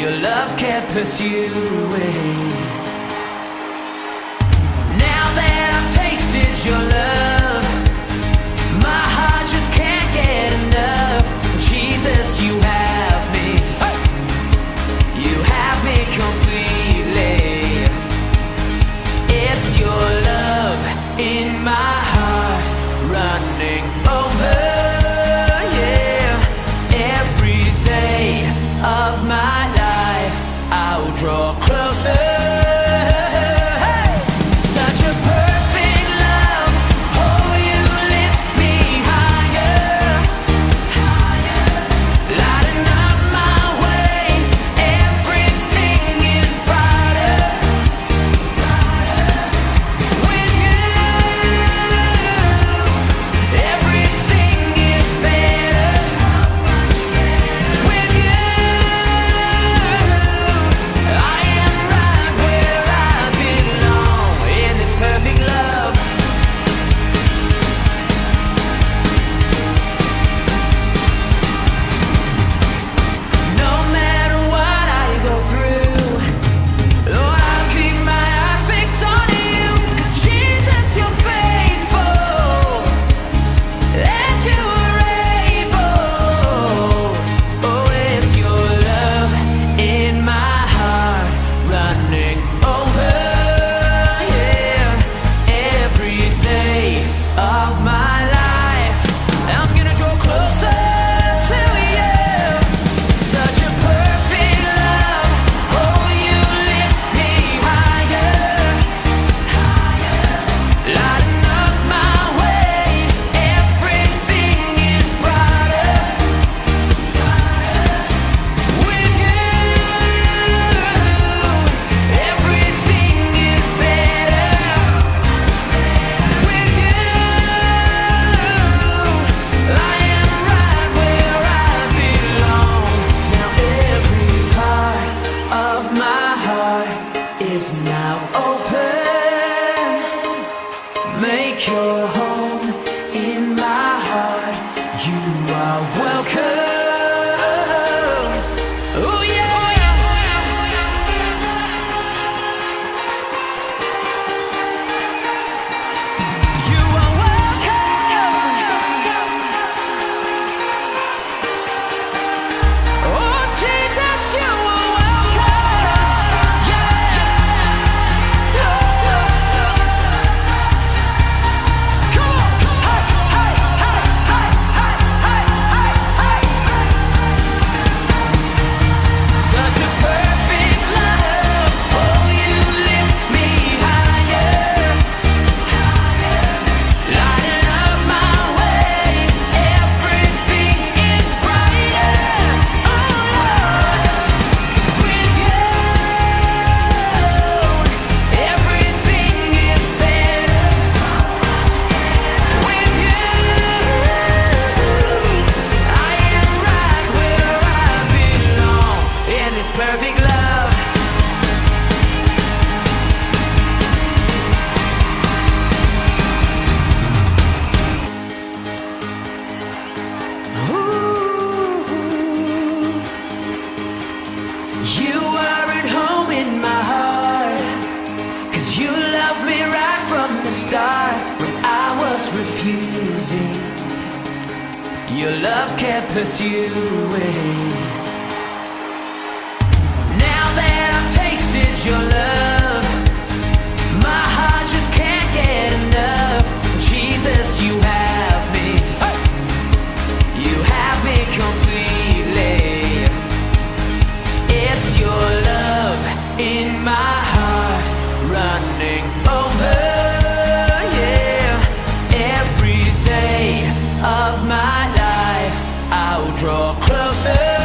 your love kept pursuing. drug door is now open. Make your confusing. Your love kept pursuing. Now that I've tasted your love, my heart just can't get enough. Jesus, you have me. You have me completely. It's your love in my heart. você.